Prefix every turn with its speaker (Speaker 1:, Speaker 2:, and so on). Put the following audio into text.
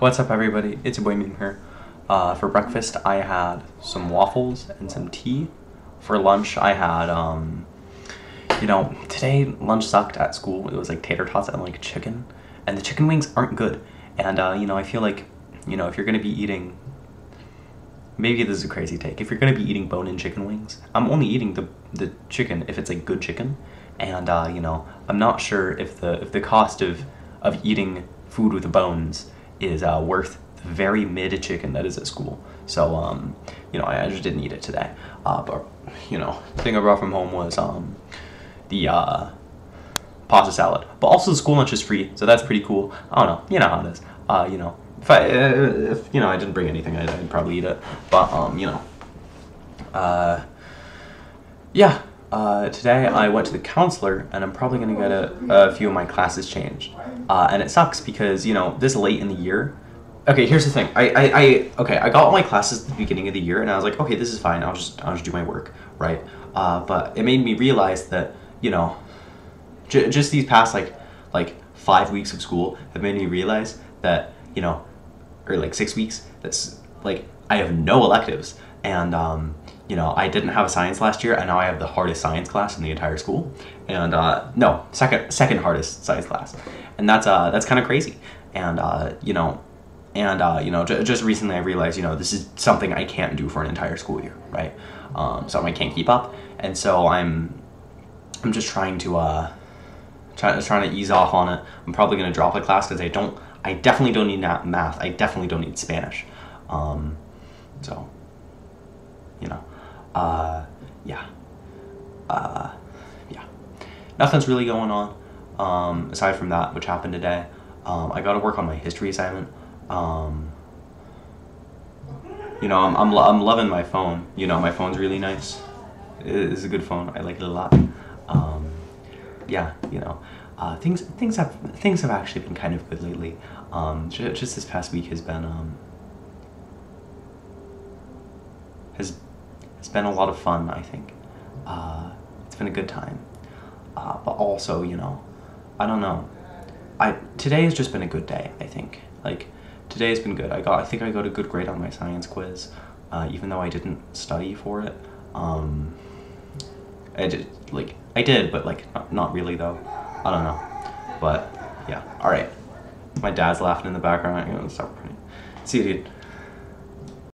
Speaker 1: What's up, everybody? It's your boy Meme here. Uh, for breakfast, I had some waffles and some tea. For lunch, I had, um, you know, today lunch sucked at school. It was like tater tots and like chicken, and the chicken wings aren't good. And uh, you know, I feel like, you know, if you're gonna be eating, maybe this is a crazy take. If you're gonna be eating bone-in chicken wings, I'm only eating the the chicken if it's like good chicken, and uh, you know, I'm not sure if the if the cost of of eating food with bones is uh, worth the very mid chicken that is at school. So, um, you know, I, just didn't eat it today. Uh, but, you know, the thing I brought from home was um, the uh, pasta salad. But also the school lunch is free, so that's pretty cool. I don't know, you know how it is. Uh, you know, if I, uh, if, you know, I didn't bring anything, I'd, I'd probably eat it. But, um, you know, uh, yeah, uh, today I went to the counselor and I'm probably gonna get a, a few of my classes changed. Uh, and it sucks because, you know, this late in the year, okay, here's the thing. I, I, I, okay, I got all my classes at the beginning of the year and I was like, okay, this is fine. I'll just, I'll just do my work, right? Uh, but it made me realize that, you know, j- just these past like, like five weeks of school have made me realize that, you know, or like six weeks, that's like, I have no electives. And, um, you know, I didn't have a science last year, and now I have the hardest science class in the entire school, and uh, no, second second hardest science class, and that's uh that's kind of crazy, and uh, you know, and uh, you know, j- just recently I realized, you know, this is something I can't do for an entire school year, right? Um, something I can't keep up, and so I'm I'm just trying to uh try, trying to ease off on it. I'm probably gonna drop a class because I don't I definitely don't need math. I definitely don't need Spanish, um, so you know uh, yeah, uh, yeah, nothing's really going on um, aside from that, which happened today. Um, I got to work on my history assignment. Um, you know, I'm, I'm, I'm loving my phone. You know, my phone's really nice. It is a good phone. I like it a lot. Um, yeah, you know, uh, things things have things have actually been kind of good lately. Um, just, just this past week has been um, has it's been a lot of fun, I think. Uh, it's been a good time. Uh, but also, you know, I don't know. I today has just been a good day. I think like today has been good. I got I think I got a good grade on my science quiz, uh, even though I didn't study for it. Um, I did like I did, but like not, not really though. I don't know. But yeah. All right. My dad's laughing in the background. I'm gonna stop recording. See you, dude.